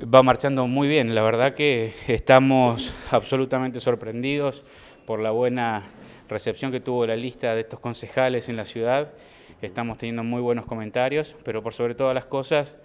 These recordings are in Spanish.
Va marchando muy bien, la verdad que estamos absolutamente sorprendidos por la buena recepción que tuvo la lista de estos concejales en la ciudad. Estamos teniendo muy buenos comentarios, pero por sobre todas las cosas,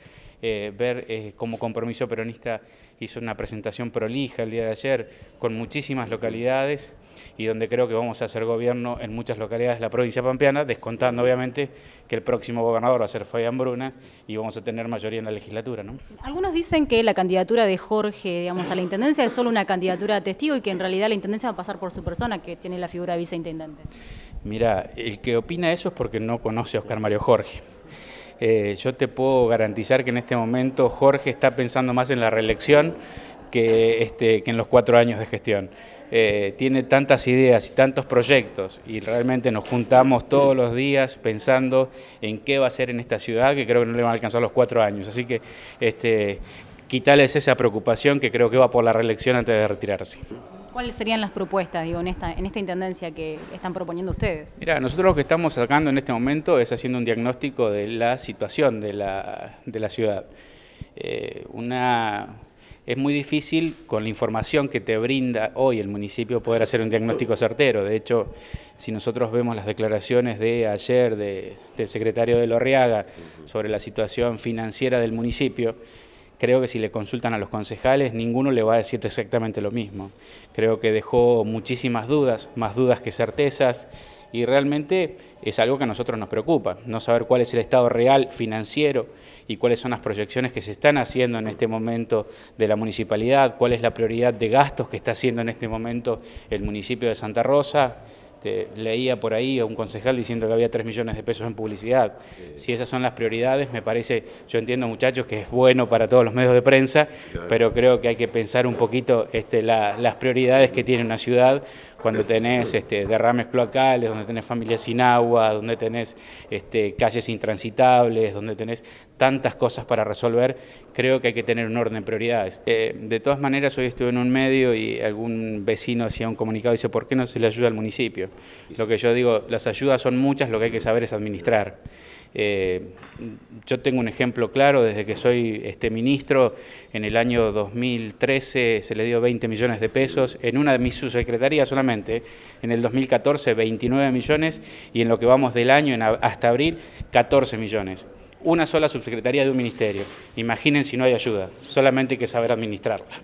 eh, ver eh, como compromiso peronista hizo una presentación prolija el día de ayer con muchísimas localidades y donde creo que vamos a hacer gobierno en muchas localidades de la provincia pampeana, descontando obviamente que el próximo gobernador va a ser Fabián Bruna y vamos a tener mayoría en la legislatura. ¿no? Algunos dicen que la candidatura de Jorge digamos, a la Intendencia es solo una candidatura de testigo y que en realidad la Intendencia va a pasar por su persona, que tiene la figura de viceintendente. Mira, el que opina eso es porque no conoce a Oscar Mario Jorge. Eh, yo te puedo garantizar que en este momento Jorge está pensando más en la reelección que, este, que en los cuatro años de gestión. Eh, tiene tantas ideas y tantos proyectos y realmente nos juntamos todos los días pensando en qué va a hacer en esta ciudad que creo que no le van a alcanzar los cuatro años. Así que este, quitarles esa preocupación que creo que va por la reelección antes de retirarse. ¿Cuáles serían las propuestas digo, en, esta, en esta intendencia que están proponiendo ustedes? Mira, nosotros lo que estamos sacando en este momento es haciendo un diagnóstico de la situación de la, de la ciudad. Eh, una, es muy difícil con la información que te brinda hoy el municipio poder hacer un diagnóstico certero. De hecho, si nosotros vemos las declaraciones de ayer de, del secretario de Lorriaga sobre la situación financiera del municipio, creo que si le consultan a los concejales, ninguno le va a decir exactamente lo mismo. Creo que dejó muchísimas dudas, más dudas que certezas, y realmente es algo que a nosotros nos preocupa, no saber cuál es el estado real financiero y cuáles son las proyecciones que se están haciendo en este momento de la municipalidad, cuál es la prioridad de gastos que está haciendo en este momento el municipio de Santa Rosa. Este, leía por ahí a un concejal diciendo que había 3 millones de pesos en publicidad. Si esas son las prioridades, me parece, yo entiendo muchachos que es bueno para todos los medios de prensa, pero creo que hay que pensar un poquito este, las prioridades que tiene una ciudad cuando tenés este, derrames cloacales, donde tenés familias sin agua, donde tenés este, calles intransitables, donde tenés tantas cosas para resolver, creo que hay que tener un orden de prioridades. Eh, de todas maneras, hoy estuve en un medio y algún vecino hacía un comunicado y dice, ¿por qué no se le ayuda al municipio? Lo que yo digo, las ayudas son muchas, lo que hay que saber es administrar. Eh, yo tengo un ejemplo claro, desde que soy este ministro, en el año 2013 se le dio 20 millones de pesos, en una de mis subsecretarías solamente, en el 2014 29 millones y en lo que vamos del año hasta abril 14 millones. Una sola subsecretaría de un ministerio. Imaginen si no hay ayuda, solamente hay que saber administrarla.